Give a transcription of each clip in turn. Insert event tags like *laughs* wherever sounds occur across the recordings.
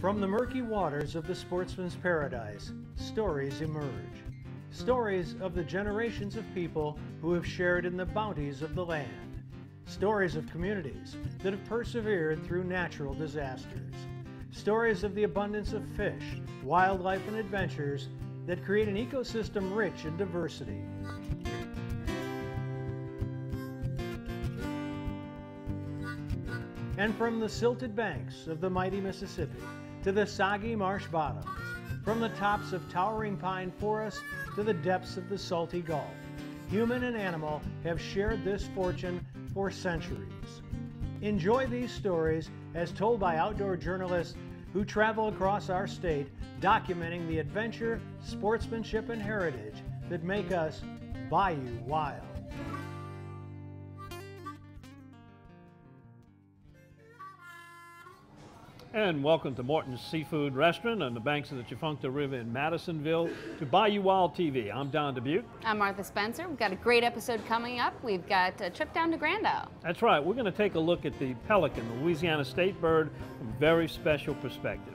From the murky waters of the sportsman's paradise, stories emerge. Stories of the generations of people who have shared in the bounties of the land. Stories of communities that have persevered through natural disasters. Stories of the abundance of fish, wildlife, and adventures that create an ecosystem rich in diversity. And from the silted banks of the mighty Mississippi to the soggy marsh bottoms, from the tops of towering pine forests to the depths of the salty Gulf, human and animal have shared this fortune for centuries. Enjoy these stories as told by outdoor journalists who travel across our state documenting the adventure, sportsmanship, and heritage that make us Bayou Wild. And welcome to Morton's Seafood Restaurant on the banks of the Tchefuncte River in Madisonville to Bayou Wild TV. I'm Don Dubuc. I'm Martha Spencer. We've got a great episode coming up. We've got a trip down to Grand Isle. That's right. We're going to take a look at the pelican, the Louisiana state bird, from a very special perspective.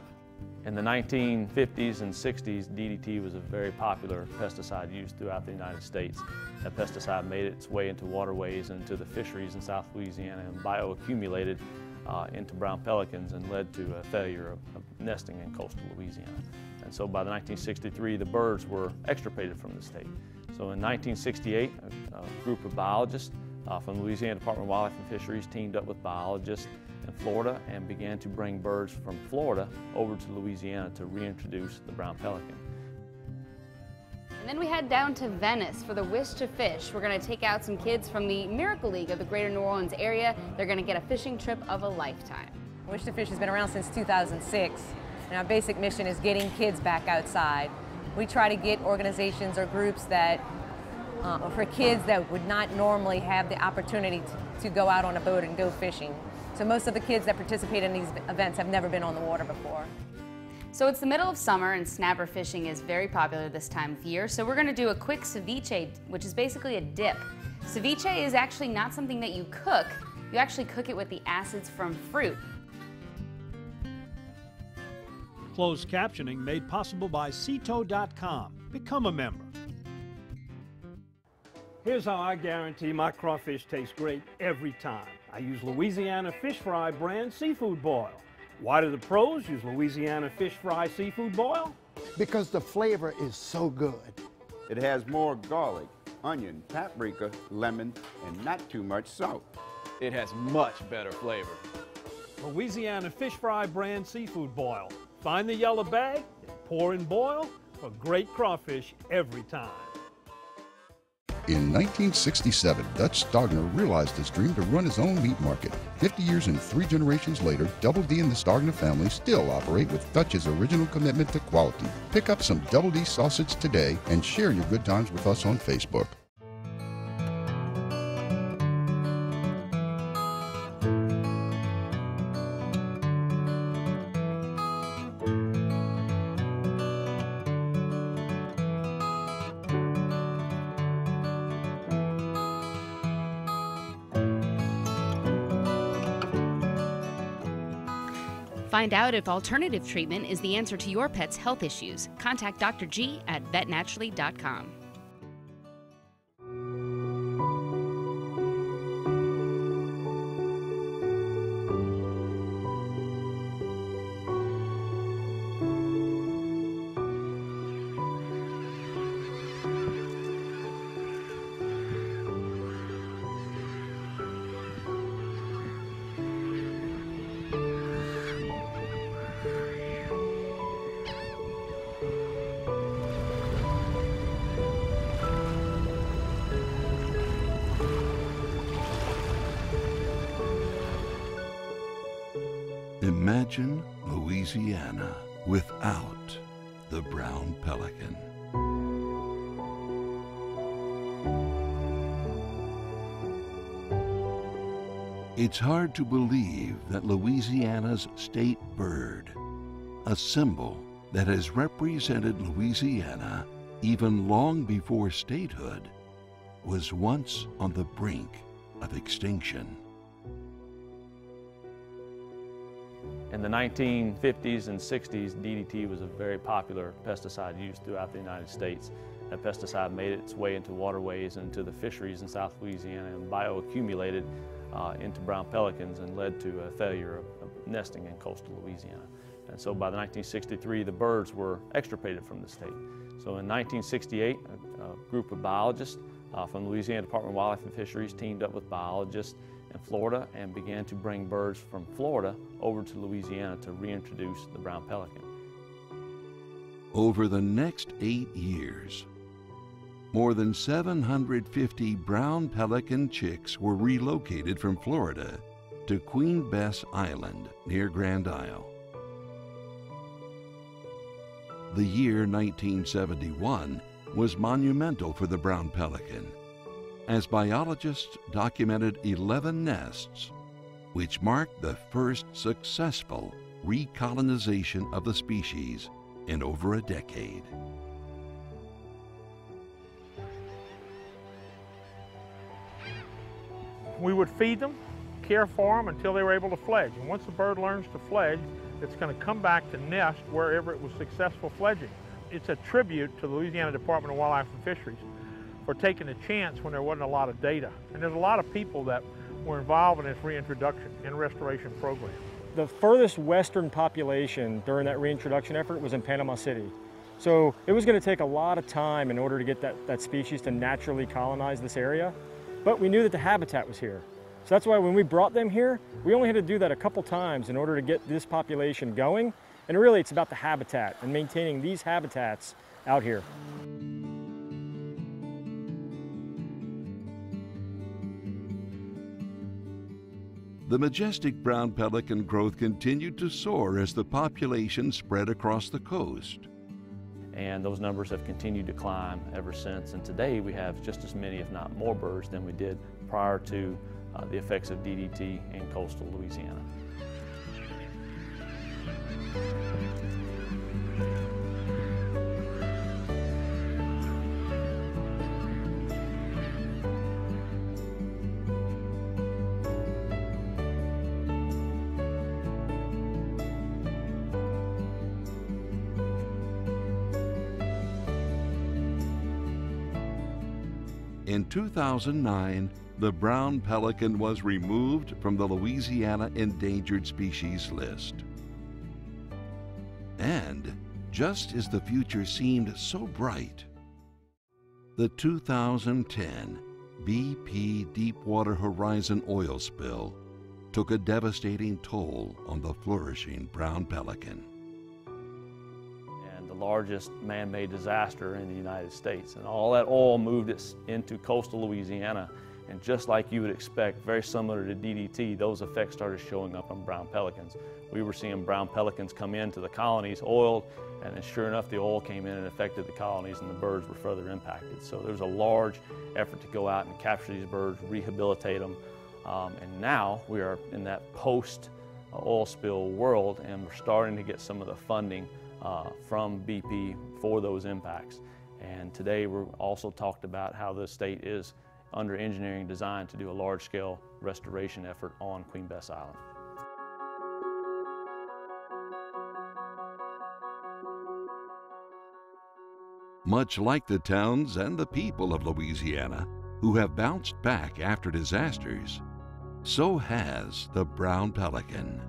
In the 1950s and 60s, DDT was a very popular pesticide used throughout the United States. That pesticide made its way into waterways and into the fisheries in South Louisiana and bioaccumulated uh, into brown pelicans and led to a failure of, of, nesting in coastal Louisiana. And so by the 1963, the birds were extirpated from the state. So in 1968, a, a group of biologists uh, from the Louisiana Department of Wildlife and Fisheries teamed up with biologists in Florida and began to bring birds from Florida over to Louisiana to reintroduce the brown pelican. And then we head down to Venice for the Wish to Fish. We're going to take out some kids from the Miracle League of the Greater New Orleans area. They're going to get a fishing trip of a lifetime. Wish to Fish has been around since 2006, and our basic mission is getting kids back outside. We try to get organizations or groups that, uh, for kids that would not normally have the opportunity to, to go out on a boat and go fishing. So most of the kids that participate in these events have never been on the water before. So it's the middle of summer and snapper fishing is very popular this time of year. So we're gonna do a quick ceviche, which is basically a dip. Ceviche is actually not something that you cook. You actually cook it with the acids from fruit. Closed captioning made possible by Ceto.com. Become a member. Here's how I guarantee my crawfish tastes great every time. I use Louisiana Fish Fry brand seafood boil. Why do the pros use Louisiana Fish Fry Seafood Boil? Because the flavor is so good. It has more garlic, onion, paprika, lemon, and not too much salt. It has much better flavor. Louisiana Fish Fry brand seafood boil. Find the yellow bag, and pour and boil for great crawfish every time. In 1967, Dutch Stogner realized his dream to run his own meat market. 50 years and three generations later, Double D and the Stogner family still operate with Dutch's original commitment to quality. Pick up some Double D sausage today and share your good times with us on Facebook. Find out if alternative treatment is the answer to your pet's health issues. Contact Dr. G at vetnaturally.com. Imagine Louisiana without the brown pelican. It's hard to believe that Louisiana's state bird, a symbol that has represented Louisiana even long before statehood, was once on the brink of extinction. In the 1950s and 60s, DDT was a very popular pesticide used throughout the United States. That pesticide made its way into waterways and into the fisheries in South Louisiana and bioaccumulated uh, into brown pelicans and led to a failure of, of nesting in coastal Louisiana. And so by 1963, the birds were extirpated from the state. So in 1968, a, a group of biologists uh, from the Louisiana Department of Wildlife and Fisheries teamed up with biologists in Florida and began to bring birds from Florida over to Louisiana to reintroduce the brown pelican. Over the next eight years, more than 750 brown pelican chicks were relocated from Florida to Queen Bess Island near Grand Isle. The year 1971 was monumental for the brown pelican as biologists documented 11 nests, which marked the first successful recolonization of the species in over a decade. We would feed them, care for them until they were able to fledge. And once the bird learns to fledge, it's going to come back to nest wherever it was successful fledging. It's a tribute to the Louisiana Department of Wildlife and Fisheries for taking a chance when there wasn't a lot of data. And there's a lot of people that were involved in this reintroduction and restoration program. The furthest western population during that reintroduction effort was in Panama City. So it was going to take a lot of time in order to get that, that species to naturally colonize this area. But we knew that the habitat was here. So that's why when we brought them here, we only had to do that a couple times in order to get this population going. And really it's about the habitat and maintaining these habitats out here. The majestic brown pelican growth continued to soar as the population spread across the coast. And those numbers have continued to climb ever since. And today we have just as many, if not more, birds than we did prior to uh, the effects of DDT in coastal Louisiana. 2009, the brown pelican was removed from the Louisiana Endangered Species List. And just as the future seemed so bright, the 2010 BP Deepwater Horizon oil spill took a devastating toll on the flourishing brown pelican largest man-made disaster in the United States. And all that oil moved into coastal Louisiana. And just like you would expect, very similar to DDT, those effects started showing up on brown pelicans. We were seeing brown pelicans come into the colonies oiled, and then sure enough, the oil came in and affected the colonies, and the birds were further impacted. So there was a large effort to go out and capture these birds, rehabilitate them. Um, and now we are in that post oil spill world, and we're starting to get some of the funding uh, from BP for those impacts. And today we're also talked about how the state is under engineering design to do a large-scale restoration effort on Queen Bess Island. Much like the towns and the people of Louisiana, who have bounced back after disasters, so has the brown pelican.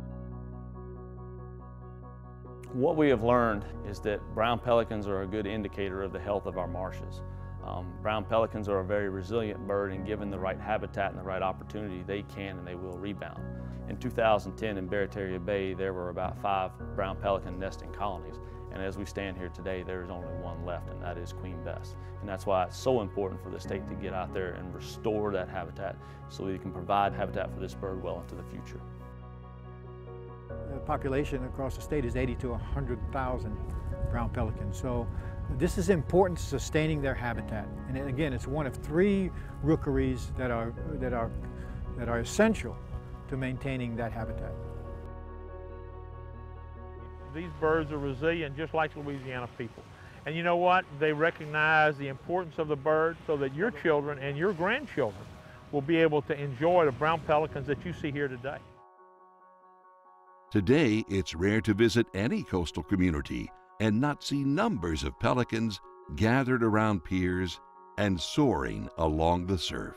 What we have learned is that brown pelicans are a good indicator of the health of our marshes. Um, brown pelicans are a very resilient bird and given the right habitat and the right opportunity, they can and they will rebound. In 2010 in Barataria Bay, there were about five brown pelican nesting colonies. And as we stand here today, there is only one left, and that is Queen Bess. And that's why it's so important for the state to get out there and restore that habitat so we can provide habitat for this bird well into the future the population across the state is 80 to 100,000 brown pelicans. So this is important to sustaining their habitat. And again, it's one of three rookeries that are, that are, that are essential to maintaining that habitat. These birds are resilient just like Louisiana people. And you know what? They recognize the importance of the bird so that your children and your grandchildren will be able to enjoy the brown pelicans that you see here today. Today, it's rare to visit any coastal community and not see numbers of pelicans gathered around piers and soaring along the surf.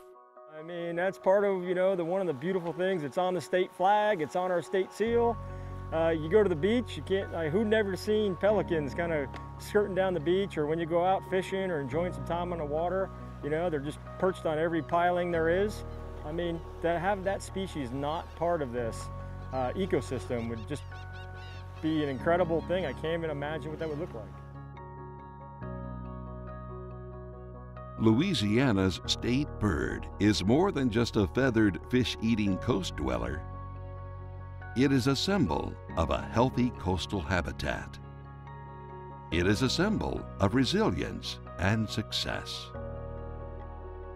I mean, that's part of, you know, the one of the beautiful things. It's on the state flag, it's on our state seal. Uh, you go to the beach, you can't, like, who never seen pelicans kind of skirting down the beach or when you go out fishing or enjoying some time on the water, you know, they're just perched on every piling there is. I mean, to have that species not part of this uh, ecosystem would just be an incredible thing. I can't even imagine what that would look like. Louisiana's state bird is more than just a feathered fish eating coast dweller. It is a symbol of a healthy coastal habitat. It is a symbol of resilience and success.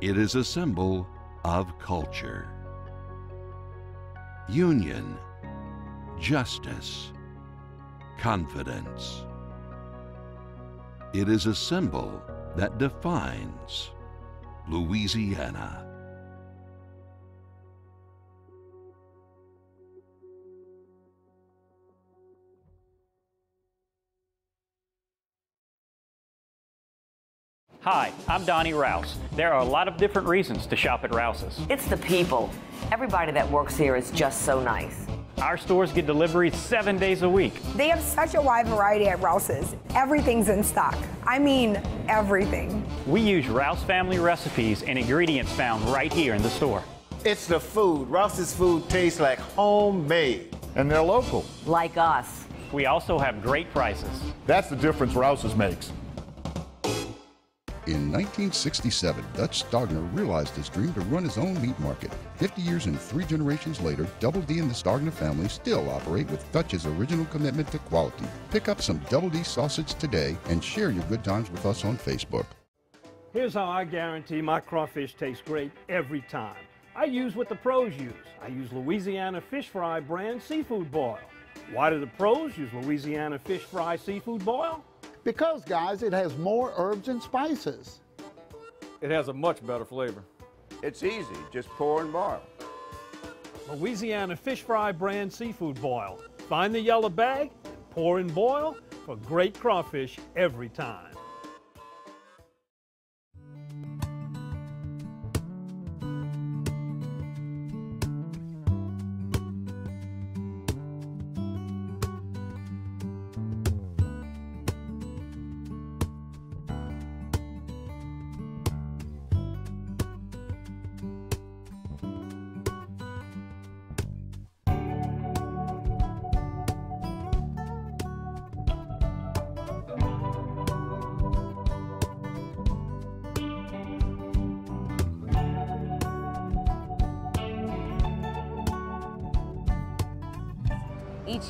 It is a symbol of culture. Union, justice, confidence. It is a symbol that defines Louisiana. Hi, I'm Donnie Rouse. There are a lot of different reasons to shop at Rouse's. It's the people. Everybody that works here is just so nice. Our stores get deliveries seven days a week. They have such a wide variety at Rouse's. Everything's in stock. I mean, everything. We use Rouse family recipes and ingredients found right here in the store. It's the food. Rouse's food tastes like homemade. And they're local. Like us. We also have great prices. That's the difference Rouse's makes. In 1967, Dutch Stogner realized his dream to run his own meat market. 50 years and three generations later, Double D and the Stogner family still operate with Dutch's original commitment to quality. Pick up some Double D sausage today and share your good times with us on Facebook. Here's how I guarantee my crawfish tastes great every time. I use what the pros use. I use Louisiana Fish Fry brand seafood boil. Why do the pros use Louisiana Fish Fry seafood boil? Because, guys, it has more herbs and spices. It has a much better flavor. It's easy, just pour and boil. Louisiana Fish Fry brand seafood boil. Find the yellow bag, pour and boil for great crawfish every time.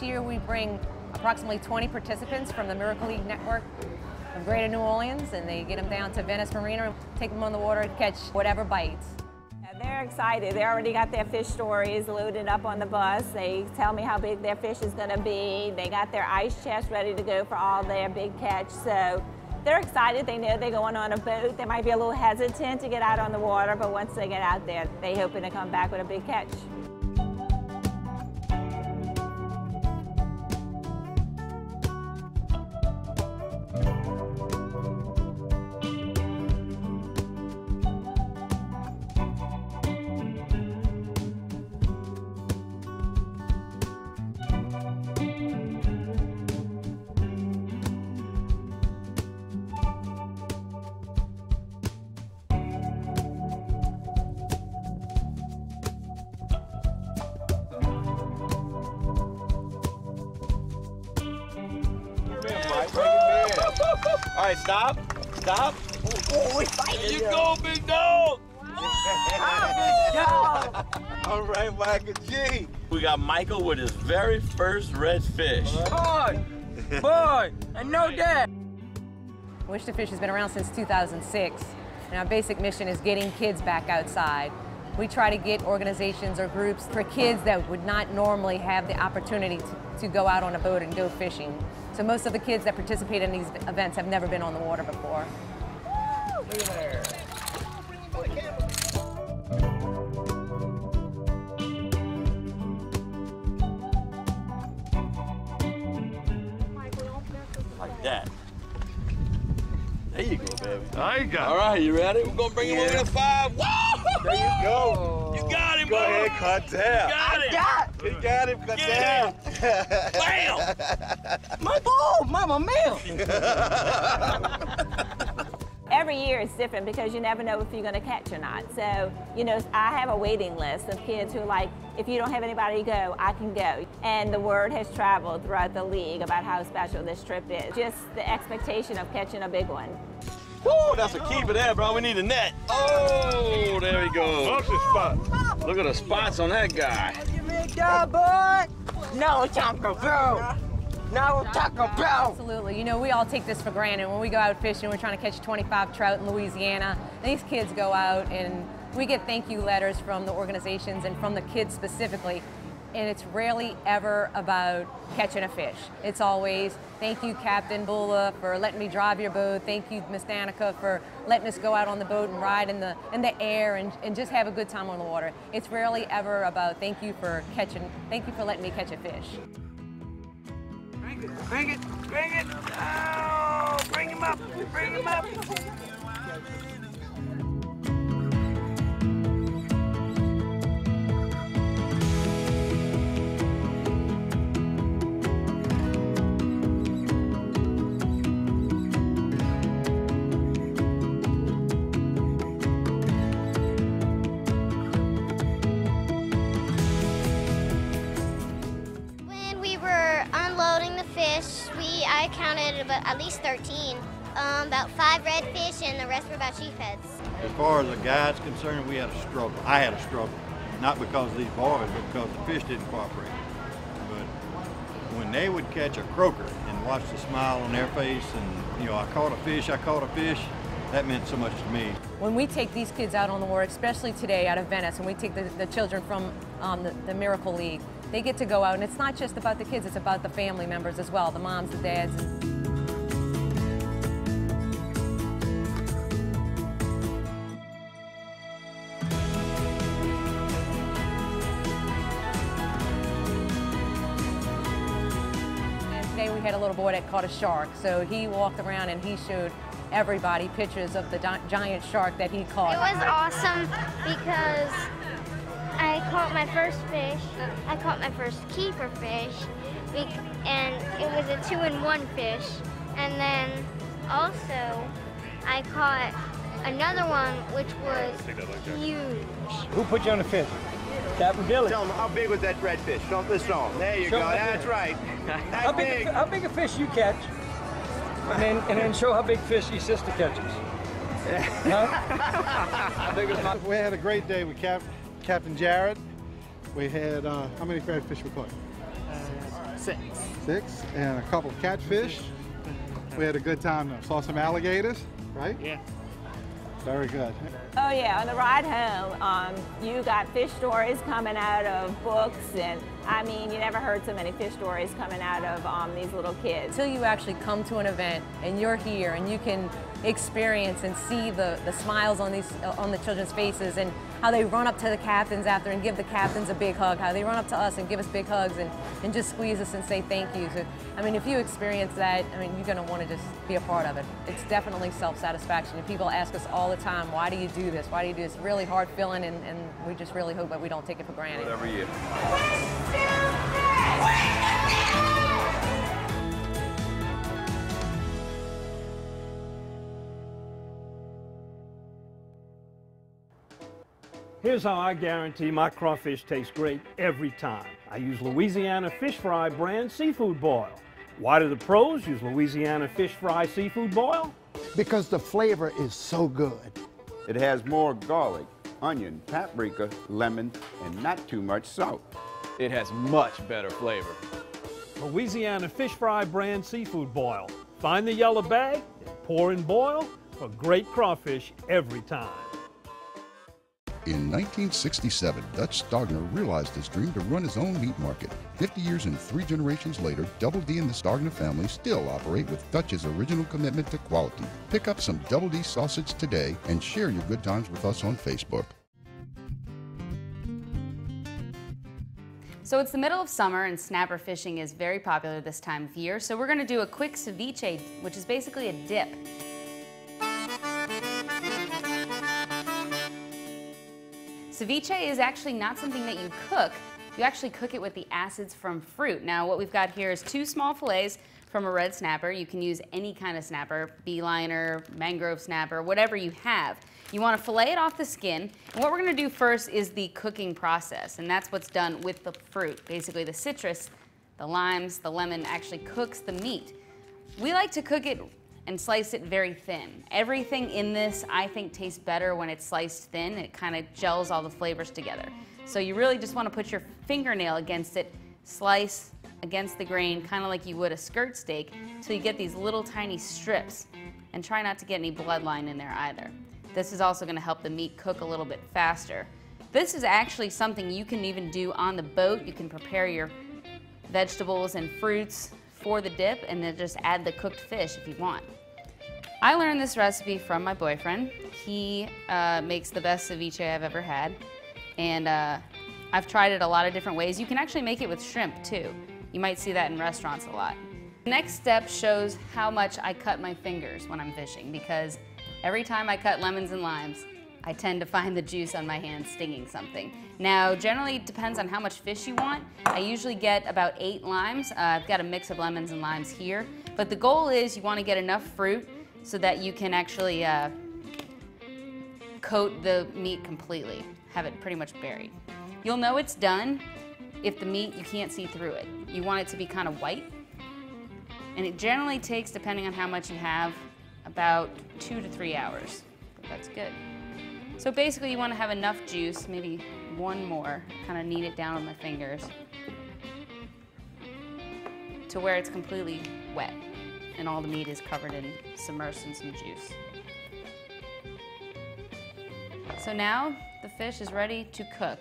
Year we bring approximately 20 participants from the Miracle League Network from Greater New Orleans and they get them down to Venice Marina and take them on the water to catch whatever bites. They're excited. They already got their fish stories loaded up on the bus. They tell me how big their fish is going to be. They got their ice chest ready to go for all their big catch. So they're excited. They know they're going on a boat. They might be a little hesitant to get out on the water, but once they get out there, they hoping to come back with a big catch. Michael with his very first redfish. Boy, boy, I know that. Wish to Fish has been around since 2006, and our basic mission is getting kids back outside. We try to get organizations or groups for kids that would not normally have the opportunity to, to go out on a boat and go fishing. So most of the kids that participate in these events have never been on the water before. Look at there. I got All right, you ready? We're gonna bring him over to five. Whoa! There you go. You got him, Go bro. ahead, cut down. You got him. He got him, cut Get down. Bam! *laughs* My ball, mama meal. *laughs* Every year is different because you never know if you're going to catch or not. So, you know, I have a waiting list of kids who are like, if you don't have anybody to go, I can go. And the word has traveled throughout the league about how special this trip is. Just the expectation of catching a big one. Woo, that's a keeper there, bro. We need a net. Oh, there he goes. Look the spot. Look at the spots on that guy. Big dog, boy. No Taco Bell. No Taco Bell. Absolutely. You know, we all take this for granted. When we go out fishing, we're trying to catch 25 trout in Louisiana. These kids go out and we get thank you letters from the organizations and from the kids specifically. And it's rarely ever about catching a fish. It's always, thank you, Captain Bula, for letting me drive your boat. Thank you, Miss Danica, for letting us go out on the boat and ride in the in the air and, and just have a good time on the water. It's rarely ever about thank you for catching, thank you for letting me catch a fish. Bring it, bring it, bring it. Oh, bring him up, bring him up. At least 13. Um, about five redfish and the rest were about sheepheads. As far as the guide's concerned, we had a struggle. I had a struggle. Not because of these boys, but because the fish didn't cooperate. But when they would catch a croaker and watch the smile on their face and, you know, I caught a fish, I caught a fish, that meant so much to me. When we take these kids out on the water, especially today out of Venice, and we take the, the children from um, the, the Miracle League, they get to go out, and it's not just about the kids, it's about the family members as well, the moms, the dads. Boy that caught a shark, so he walked around and he showed everybody pictures of the di- giant shark that he caught. It was awesome because I caught my first fish. I caught my first keeper fish, and it was a two-in-one fish. And then also, I caught another one which was huge. Who put you on the fish? Captain Billy. Tell him how big was that redfish? Show him this on. There you Show go. That's big. right. How big, how big a fish you catch? And then, and then show how big fish your sister catches. How big is my... We had a great day with Cap, Captain Jarrett. We had, uh, how many redfish we caught? Six. Six, and a couple of catfish. We had a good time though. Saw some alligators, right? Yeah. Very good. Oh yeah, on the ride home, um, you got fish stories coming out of books, and I mean, you never heard so many fish stories coming out of um, these little kids. Until you actually come to an event and you're here and you can experience and see the, the smiles on these on the children's faces and how they run up to the captains after and give the captains a big hug, how they run up to us and give us big hugs and, and just squeeze us and say thank you. So, I mean, if you experience that, I mean, you're going to want to just be a part of it. It's definitely self-satisfaction. And people ask us all the time, why do you do this? Why do you do this? Really hard feeling, and, and we just really hope that we don't take it for granted. Every year. Here's how I guarantee my crawfish taste great every time. I use Louisiana Fish Fry brand seafood boil. Why do the pros use Louisiana Fish Fry seafood boil? Because the flavor is so good. It has more garlic, onion, paprika, lemon, and not too much salt. It has much better flavor. Louisiana Fish Fry brand seafood boil. Find the yellow bag, and pour and boil for great crawfish every time. In 1967, Dutch Stogner realized his dream to run his own meat market. 50 years and three generations later, Double D and the Stogner family still operate with Dutch's original commitment to quality. Pick up some Double D sausage today and share your good times with us on Facebook. So it's the middle of summer and snapper fishing is very popular this time of year. So we're gonna do a quick ceviche, which is basically a dip. Ceviche is actually not something that you cook. You actually cook it with the acids from fruit. Now what we've got here is two small fillets from a red snapper. You can use any kind of snapper, beeliner, mangrove snapper, whatever you have. You want to fillet it off the skin. And what we're going to do first is the cooking process, and that's what's done with the fruit. Basically, the citrus, the limes, the lemon actually cooks the meat. We like to cook it and slice it very thin. Everything in this, I think, tastes better when it's sliced thin. It kind of gels all the flavors together. So you really just want to put your fingernail against it, slice against the grain, kind of like you would a skirt steak, till you get these little tiny strips. And try not to get any bloodline in there either. This is also gonna help the meat cook a little bit faster. This is actually something you can even do on the boat. You can prepare your vegetables and fruits for the dip and then just add the cooked fish if you want. I learned this recipe from my boyfriend. He uh, makes the best ceviche I've ever had. And uh, I've tried it a lot of different ways. You can actually make it with shrimp too. You might see that in restaurants a lot. The next step shows how much I cut my fingers when I'm fishing because Every time I cut lemons and limes, I tend to find the juice on my hand stinging something. Now, generally it depends on how much fish you want. I usually get about eight limes. Uh, I've got a mix of lemons and limes here. But the goal is you want to get enough fruit so that you can actually uh, coat the meat completely, have it pretty much buried. You'll know it's done if the meat, you can't see through it. You want it to be kind of white. And it generally takes, depending on how much you have, about two to three hours. But that's good. So basically you want to have enough juice, maybe one more, kind of knead it down with my fingers, to where it's completely wet and all the meat is covered in, submersed in some juice. So now the fish is ready to cook.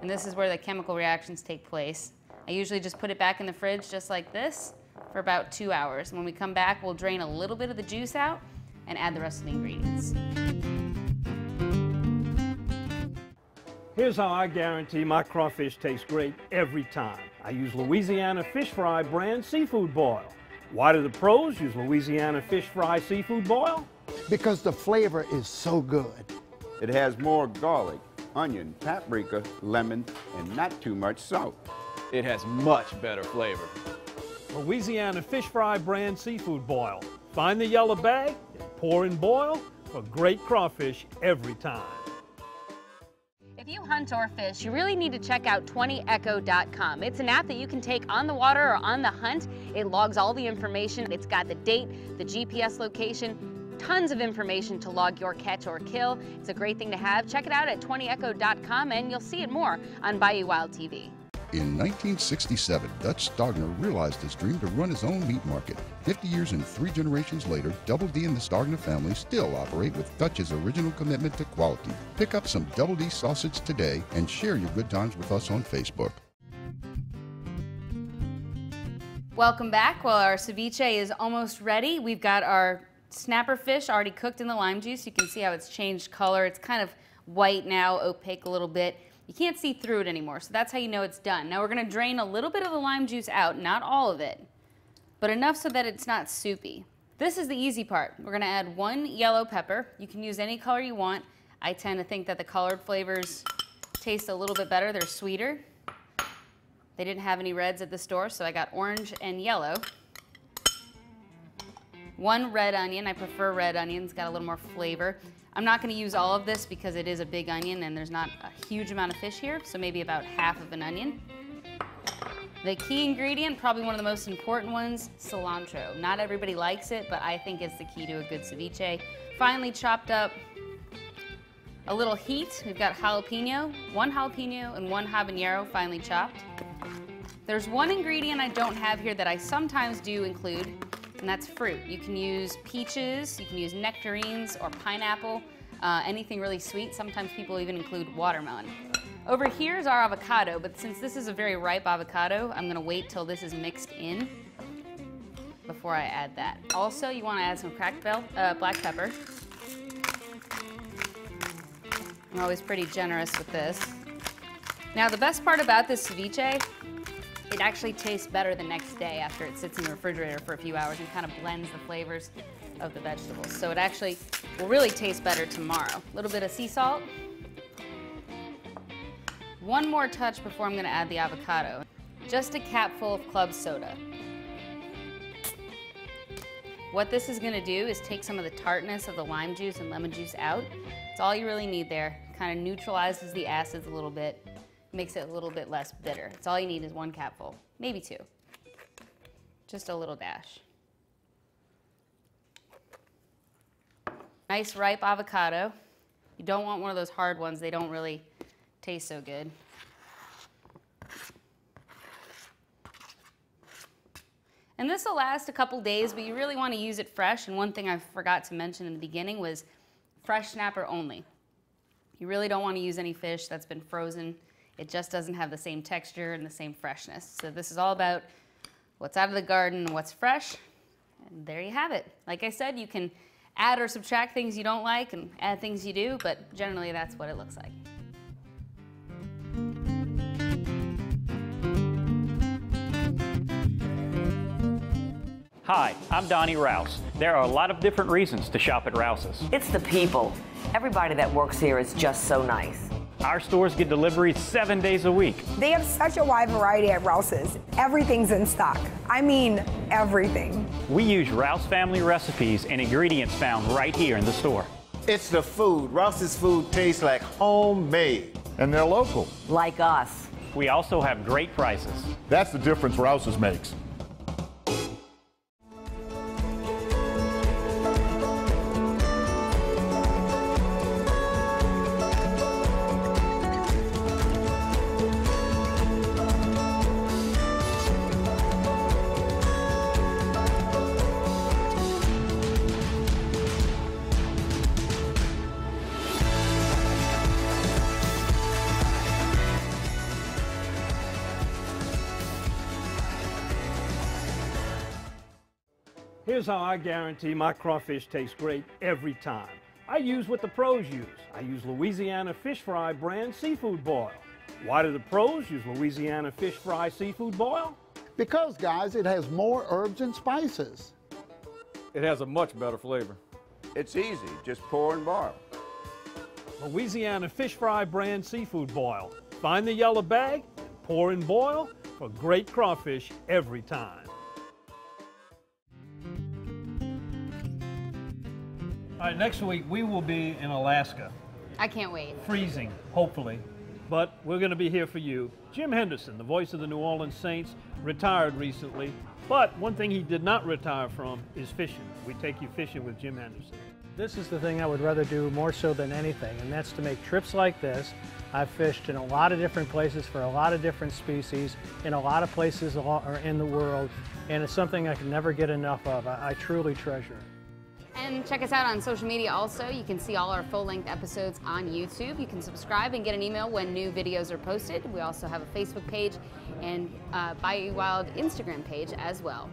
And this is where the chemical reactions take place. I usually just put it back in the fridge just like this for about two hours. When we come back, we'll drain a little bit of the juice out and add the rest of the ingredients. Here's how I guarantee my crawfish tastes great every time. I use Louisiana Fish Fry brand seafood boil. Why do the pros use Louisiana Fish Fry seafood boil? Because the flavor is so good. It has more garlic, onion, paprika, lemon, and not too much salt. It has much better flavor. Louisiana Fish Fry brand seafood boil. Find the yellow bag and pour and boil for great crawfish every time. If you hunt or fish, you really need to check out 20echo.com. It's an app that you can take on the water or on the hunt. It logs all the information. It's got the date, the GPS location, tons of information to log your catch or kill. It's a great thing to have. Check it out at 20echo.com and you'll see it more on Bayou Wild TV. In 1967, Dutch Stogner realized his dream to run his own meat market. 50 years and three generations later, Double D and the Stogner family still operate with Dutch's original commitment to quality. Pick up some Double D sausage today and share your good times with us on Facebook. Welcome back. Well, our ceviche is almost ready. We've got our snapper fish already cooked in the lime juice. You can see how it's changed color. It's kind of white now, opaque a little bit. You can't see through it anymore, so that's how you know it's done. Now we're gonna drain a little bit of the lime juice out, not all of it, but enough so that it's not soupy. This is the easy part. We're gonna add one yellow pepper. You can use any color you want. I tend to think that the colored flavors taste a little bit better. They're sweeter. They didn't have any reds at the store, so I got orange and yellow. One red onion. I prefer red onions, got a little more flavor. I'm not going to use all of this because it is a big onion and there's not a huge amount of fish here, so maybe about half of an onion. The key ingredient, probably one of the most important ones, cilantro. Not everybody likes it, but I think it's the key to a good ceviche. Finely chopped up a little heat. We've got jalapeno, one jalapeno and one habanero finely chopped. There's one ingredient I don't have here that I sometimes do include, and that's fruit. You can use peaches, you can use nectarines or pineapple, uh, anything really sweet. Sometimes people even include watermelon. Over here is our avocado, but since this is a very ripe avocado, I'm gonna wait till this is mixed in before I add that. Also, you wanna add some cracked bell, uh, black pepper. I'm always pretty generous with this. Now the best part about this ceviche, it actually tastes better the next day after it sits in the refrigerator for a few hours and kind of blends the flavors of the vegetables. So it actually will really taste better tomorrow. A little bit of sea salt. One more touch before I'm gonna add the avocado. Just a capful of club soda. What this is gonna do is take some of the tartness of the lime juice and lemon juice out. It's all you really need there. Kind of neutralizes the acids a little bit, makes it a little bit less bitter. It's all you need is one capful, maybe two. Just a little dash. Nice ripe avocado. You don't want one of those hard ones. They don't really taste so good. And this will last a couple days, but you really want to use it fresh. And one thing I forgot to mention in the beginning was fresh snapper only. You really don't want to use any fish that's been frozen. It just doesn't have the same texture and the same freshness. So this is all about what's out of the garden, and what's fresh, and there you have it. Like I said, you can add or subtract things you don't like and add things you do, but generally that's what it looks like. Hi, I'm Donnie Rouse. There are a lot of different reasons to shop at Rouse's. It's the people. Everybody that works here is just so nice. Our stores get deliveries seven days a week. They have such a wide variety at Rouse's. Everything's in stock. I mean, everything. We use Rouse family recipes and ingredients found right here in the store. It's the food. Rouse's food tastes like homemade. And they're local. Like us. We also have great prices. That's the difference Rouse's makes. Here's how I guarantee my crawfish tastes great every time. I use what the pros use. I use Louisiana Fish Fry brand seafood boil. Why do the pros use Louisiana Fish Fry seafood boil? Because, guys, it has more herbs and spices. It has a much better flavor. It's easy. Just pour and boil. Louisiana Fish Fry brand seafood boil. Find the yellow bag, pour and boil for great crawfish every time. All right, next week we will be in Alaska. I can't wait. Freezing, hopefully. But we're going to be here for you. Jim Henderson, the voice of the New Orleans Saints, retired recently. But one thing he did not retire from is fishing. We take you fishing with Jim Henderson. This is the thing I would rather do more so than anything, and that's to make trips like this. I've fished in a lot of different places for a lot of different species in a lot of places in the world, and it's something I can never get enough of. I, I truly treasure it. And check us out on social media also. You can see all our full-length episodes on YouTube. You can subscribe and get an email when new videos are posted. We also have a Facebook page and uh, Bayou Wild Instagram page as well.